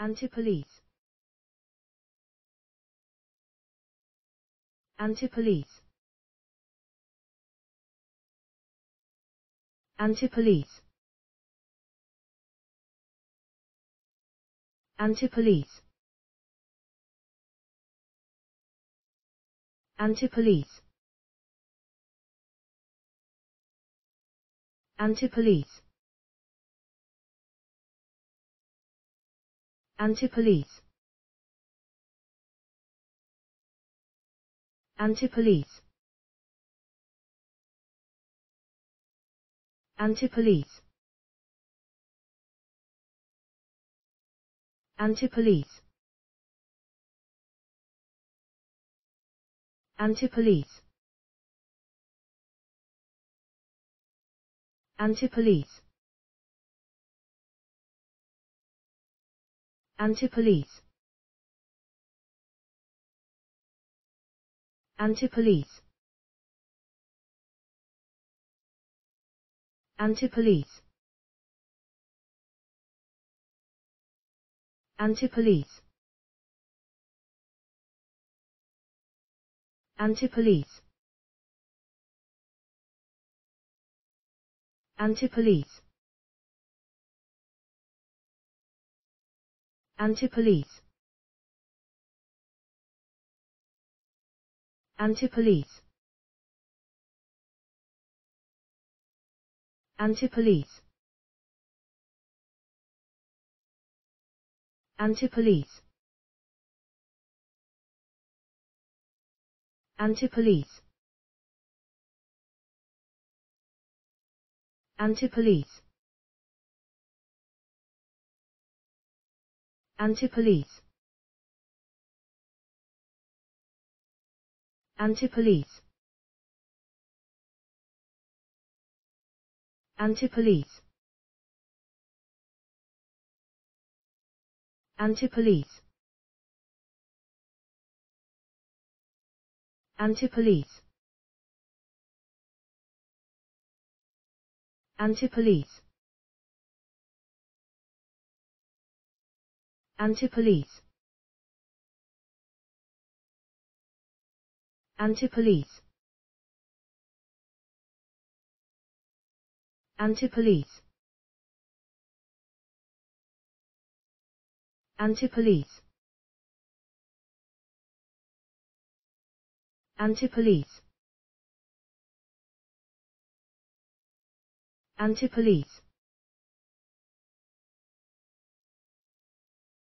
Anti-police. Anti-police. Anti-police. Anti-police. Anti-police. Anti-police. Anti-police. Anti-police. Anti-police. Anti-police. Anti-police. Anti-police. Anti-police. Anti-police. Anti-police. Anti-police. Anti-police. Anti-police. Anti-police. Anti-police. Anti-police. Anti-police. Anti-police. Anti-police. Anti-police. Anti-police. Anti-police. Anti-police. Anti-police. Anti-police. Anti-police. Anti-police. Anti-police. Anti-police. Anti-police. Anti-police.